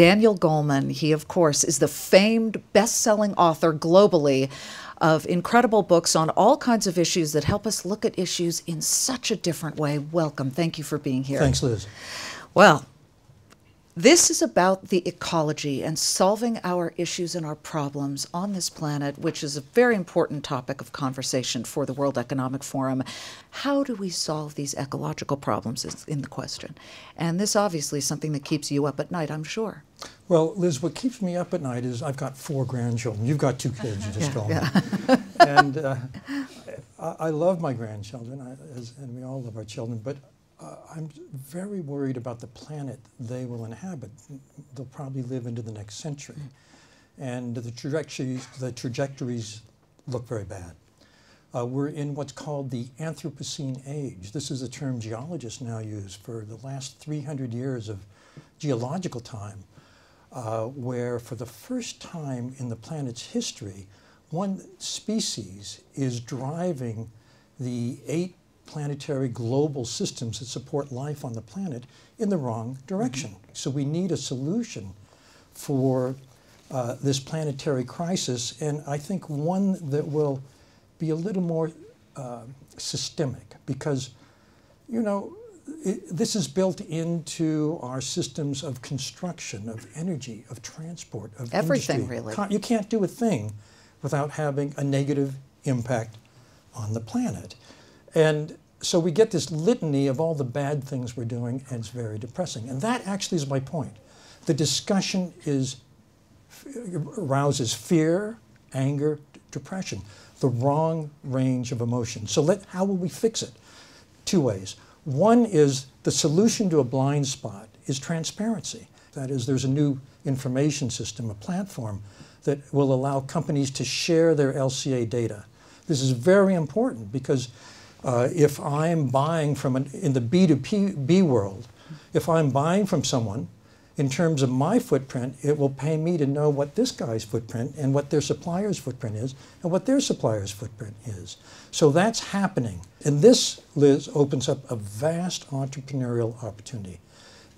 Daniel Goleman. He, of course, is the famed best selling author globally of incredible books on all kinds of issues that help us look at issues in such a different way. Welcome. Thank you for being here. Thanks, Liz. Well, this is about the ecology and solving our issues and our problems on this planet, which is a very important topic of conversation for the World Economic Forum. How do we solve these ecological problems is in the question. And this obviously is something that keeps you up at night, I'm sure. Well, Liz, what keeps me up at night is I've got four grandchildren. You've got two kids, you just Yeah, told yeah. me. and uh, I, I love my grandchildren, I, as, and we all love our children, but uh, I'm very worried about the planet they will inhabit. They'll probably live into the next century. And the trajectories, the trajectories look very bad. Uh, we're in what's called the Anthropocene age. This is a term geologists now use for the last 300 years of geological time, uh, where for the first time in the planet's history, one species is driving the eight planetary global systems that support life on the planet in the wrong direction. So we need a solution for uh, this planetary crisis, and I think one that will be a little more uh, systemic because, you know, it, this is built into our systems of construction, of energy, of transport, of Everything, industry. really. You can't do a thing without having a negative impact on the planet. And so we get this litany of all the bad things we're doing, and it's very depressing. And that actually is my point. The discussion is arouses fear, anger, depression, the wrong range of emotion. So let, how will we fix it? Two ways. One is the solution to a blind spot is transparency. That is, there's a new information system, a platform that will allow companies to share their LCA data. This is very important because uh, if I'm buying from an, in the B2B world, if I'm buying from someone, in terms of my footprint, it will pay me to know what this guy's footprint and what their supplier's footprint is and what their supplier's footprint is. So that's happening. And this, Liz, opens up a vast entrepreneurial opportunity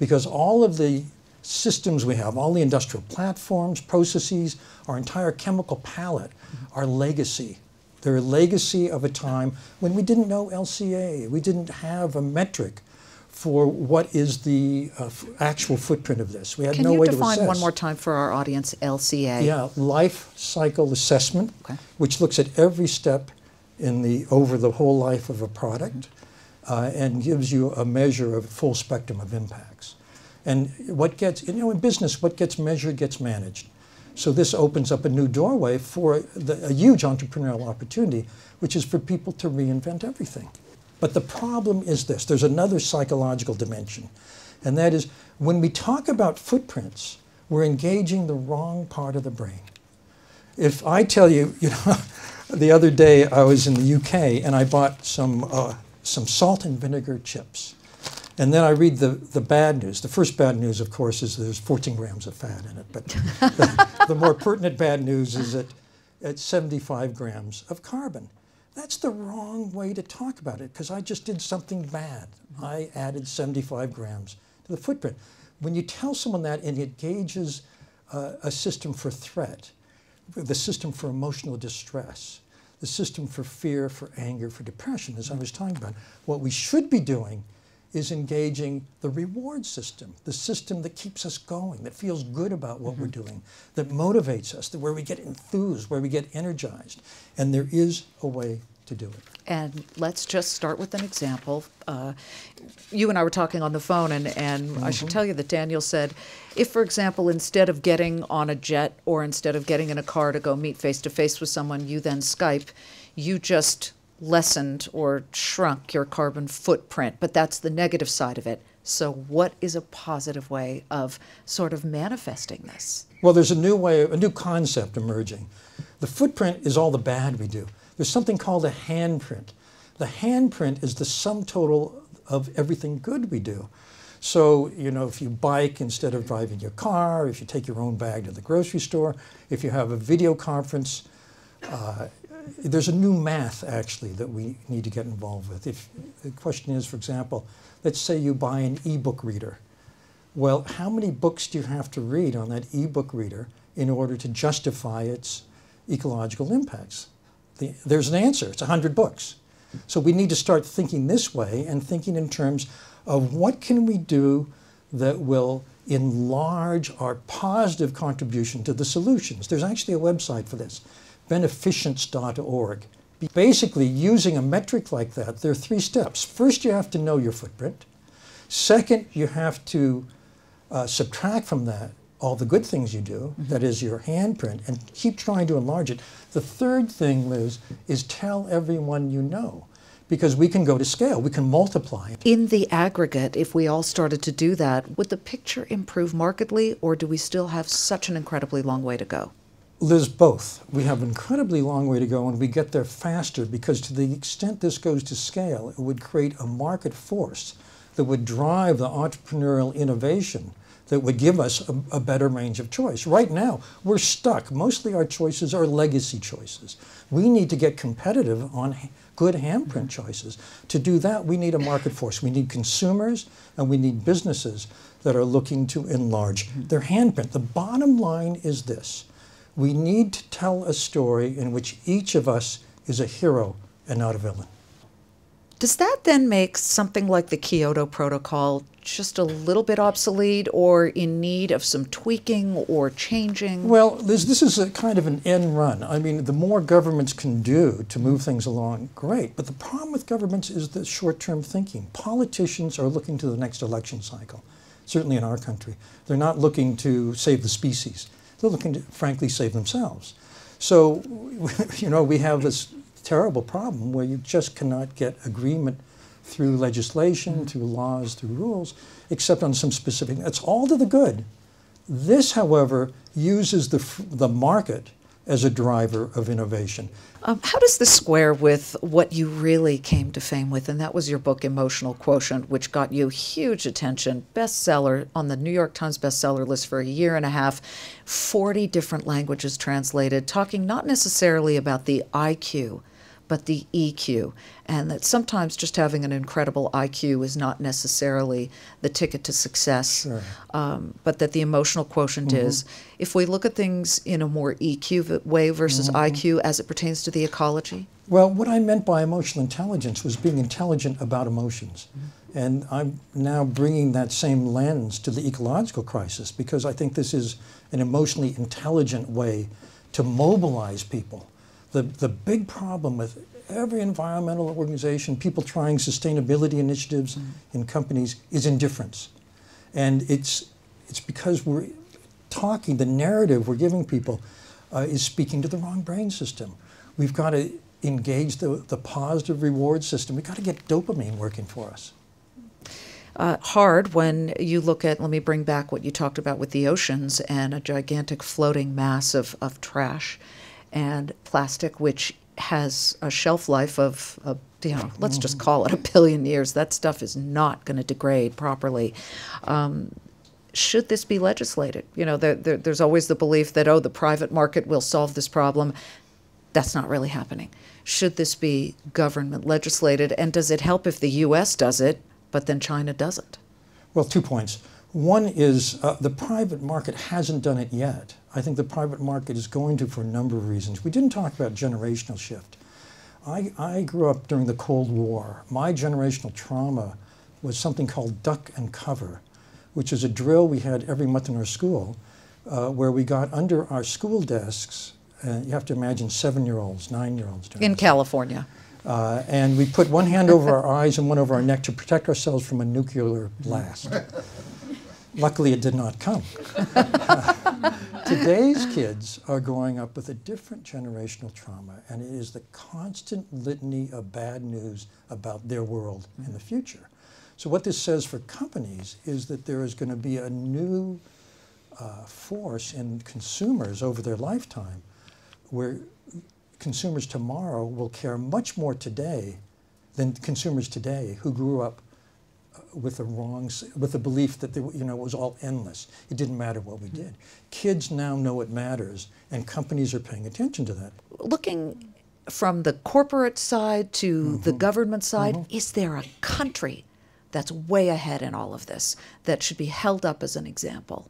because all of the systems we have, all the industrial platforms, processes, our entire chemical palette are legacy. They're a legacy of a time when we didn't know LCA, we didn't have a metric for what is the uh, f- actual footprint of this. We had Can no way to assess. Can you define one more time for our audience LCA? Yeah, life cycle assessment, Okay. which looks at every step in the over the whole life of a product, uh, and gives you a measure of full spectrum of impacts. And what gets you know in business, what gets measured gets managed. So this opens up a new doorway for the, a huge entrepreneurial opportunity, which is for people to reinvent everything. But the problem is this: there's another psychological dimension, and that is when we talk about footprints, we're engaging the wrong part of the brain if I tell you, you know, the other day I was in the UK and I bought some uh, some salt and vinegar chips, and then I read the the bad news. The first bad news, of course, is there's 14 grams of fat in it, but the, the more pertinent bad news is that it's 75 grams of carbon. That's the wrong way to talk about it because I just did something bad. I added 75 grams to the footprint. When you tell someone that and it gauges uh, a system for threat, the system for emotional distress, the system for fear, for anger, for depression, as I was talking about. What we should be doing is engaging the reward system, the system that keeps us going, that feels good about what we're doing, that motivates us, that where we get enthused, where we get energized. And there is a way to do it. And let's just start with an example. Uh, you and I were talking on the phone, and, and I should tell you that Daniel said if, for example, instead of getting on a jet or instead of getting in a car to go meet face to face with someone, you then Skype, you just lessened or shrunk your carbon footprint. But that's the negative side of it. So, what is a positive way of sort of manifesting this? Well, there's a new way, a new concept emerging. The footprint is all the bad we do. There's something called a handprint. The handprint is the sum total of everything good we do. So, you know, if you bike instead of driving your car, if you take your own bag to the grocery store, if you have a video conference, uh, there's a new math actually that we need to get involved with. If the question is, for example, let's say you buy an e-book reader. Well, how many books do you have to read on that e-book reader in order to justify its ecological impacts? The, there's an answer. It's 100 books. So we need to start thinking this way and thinking in terms of what can we do that will enlarge our positive contribution to the solutions. There's actually a website for this, beneficence.org. Basically, using a metric like that, there are three steps. First, you have to know your footprint. Second, you have to uh, subtract from that all the good things you do, mm-hmm. that is your handprint, and keep trying to enlarge it. The third thing, Liz, is tell everyone you know because we can go to scale, we can multiply. In the aggregate, if we all started to do that, would the picture improve markedly, or do we still have such an incredibly long way to go? Liz, both. We have an incredibly long way to go, and we get there faster because, to the extent this goes to scale, it would create a market force that would drive the entrepreneurial innovation that would give us a, a, better range of choice. Right now, we're stuck. Mostly our choices are legacy choices. We need to get competitive on good handprint mm-hmm. choices. To do that, we need a market force. We need consumers and we need businesses that are looking to enlarge mm-hmm. their handprint. The bottom line is this. We need to tell a story in which each of us is a hero and not a villain. Does that then make something like the Kyoto Protocol just a little bit obsolete or in need of some tweaking or changing? Well, this, this is a kind of an end run. I mean, the more governments can do to move things along, great. But the problem with governments is the short term thinking. Politicians are looking to the next election cycle, certainly in our country. They're not looking to save the species, they're looking to, frankly, save themselves. So, you know, we have this terrible problem where you just cannot get agreement through legislation, mm-hmm. through laws, through rules, except on some specific. That's all to the good. This, however, uses the the market as a driver of innovation. Um, how does this square with what you really came to fame with? And that was your book, Emotional Quotient, which got you huge attention, bestseller on the New York Times bestseller list for a year and a half, 40 different languages translated, talking not necessarily about the IQ but the EQ. And that sometimes just having an incredible IQ is not necessarily the ticket to success, sure. um, but that the emotional quotient mm-hmm. is. If we look at things in a more EQ way versus mm-hmm. IQ as it pertains to the ecology? Well, what I meant by emotional intelligence was being intelligent about emotions. Mm-hmm. And I'm now bringing that same lens to the ecological crisis because I think this is an emotionally intelligent way to mobilize people the, the big problem with every environmental organization, people trying sustainability initiatives mm. in companies, is indifference. And it's, it's because we're talking, the narrative we're giving people uh, is speaking to the wrong brain system. We've got to engage the, the positive reward system. We've got to get dopamine working for us. Uh, hard when you look at, let me bring back what you talked about with the oceans and a gigantic floating mass of, of trash and plastic, which has a shelf life of, of you know, let's just mm-hmm. call it a billion years. That stuff is not going to degrade properly. Um, should this be legislated? You know, there, there, there's always the belief that, oh, the private market will solve this problem. That's not really happening. Should this be government legislated? And does it help if the U.S. does it, but then China doesn't? Well, two points. One is uh, the private market hasn't done it yet. I think the private market is going to for a number of reasons. We didn't talk about generational shift. I, I grew up during the Cold War. My generational trauma was something called duck and cover, which is a drill we had every month in our school uh, where we got under our school desks. Uh, you have to imagine seven year olds, nine year olds. Doing in California. Uh, and we put one hand over our eyes and one over our neck to protect ourselves from a nuclear blast. Luckily, it did not come. Today's kids are growing up with a different generational trauma, and it is the constant litany of bad news about their world mm-hmm. in the future. So, what this says for companies is that there is going to be a new uh, force in consumers over their lifetime where consumers tomorrow will care much more today than consumers today who grew up with the wrong, with the belief that there, you know, it was all endless. It didn't matter what we did. Kids now know it matters, and companies are paying attention to that. Looking from the corporate side to mm-hmm. the government side, mm-hmm. is there a country that's way ahead in all of this that should be held up as an example?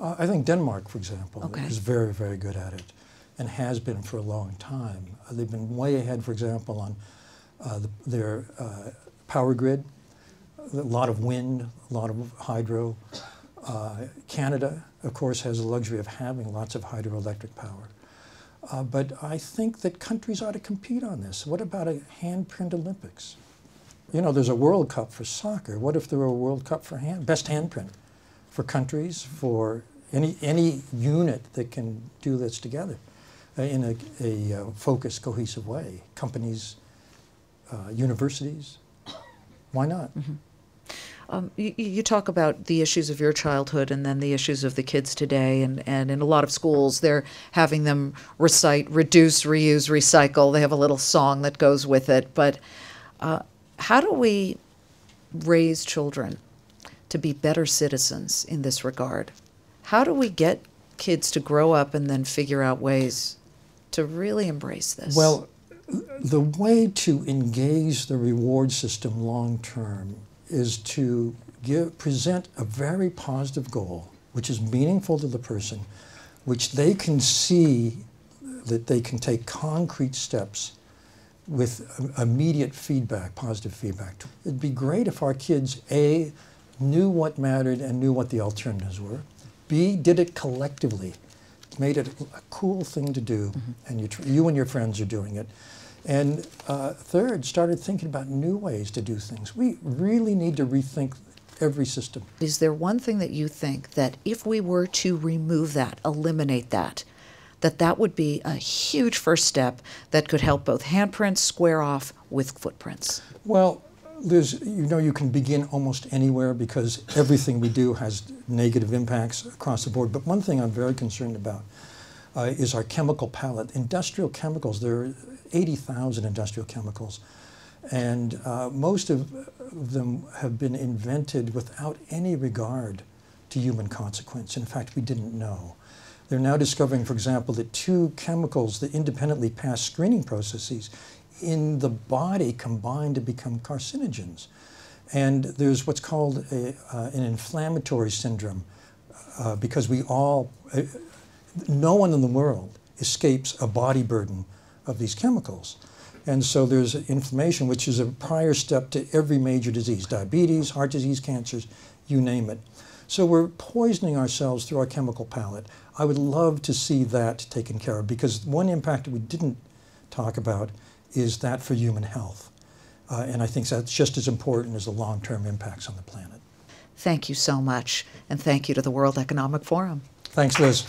Uh, I think Denmark, for example, Okay. is very, very good at it and has been for a long time. Uh, they've been way ahead, for example, on uh, the, their uh, power grid, a lot of wind, a lot of hydro. Uh, Canada, of course, has the luxury of having lots of hydroelectric power. Uh, but I think that countries ought to compete on this. What about a handprint Olympics? You know, there's a World Cup for soccer. What if there were a World Cup for hand, best handprint for countries, for any, any unit that can do this together uh, in a, a uh, focused, cohesive way? Companies, uh, universities, why not? Um, you, you talk about the issues of your childhood and then the issues of the kids today, and, and in a lot of schools, they're having them recite reduce, reuse, recycle. They have a little song that goes with it. But uh, how do we raise children to be better citizens in this regard? How do we get kids to grow up and then figure out ways to really embrace this? Well, the way to engage the reward system long term is to give, present a very positive goal, which is meaningful to the person, which they can see that they can take concrete steps with immediate feedback, positive feedback. It'd be great if our kids, A, knew what mattered and knew what the alternatives were, B, did it collectively, made it a cool thing to do, mm-hmm. and you, you and your friends are doing it. And uh, third, started thinking about new ways to do things. We really need to rethink every system. Is there one thing that you think that if we were to remove that, eliminate that, that that would be a huge first step that could help both handprints square off with footprints? Well, Liz, you know, you can begin almost anywhere because everything we do has negative impacts across the board. But one thing I'm very concerned about uh, is our chemical palette. Industrial chemicals, there are 80,000 industrial chemicals, and uh, most of them have been invented without any regard to human consequence. In fact, we didn't know. They're now discovering, for example, that two chemicals that independently pass screening processes in the body combine to become carcinogens. And there's what's called a, uh, an inflammatory syndrome uh, because we all, uh, no one in the world escapes a body burden of these chemicals. And so there's inflammation, which is a prior step to every major disease diabetes, heart disease, cancers, you name it. So we're poisoning ourselves through our chemical palette. I would love to see that taken care of because one impact we didn't talk about is that for human health. Uh, and I think that's just as important as the long term impacts on the planet. Thank you so much, and thank you to the World Economic Forum. Thanks, Liz.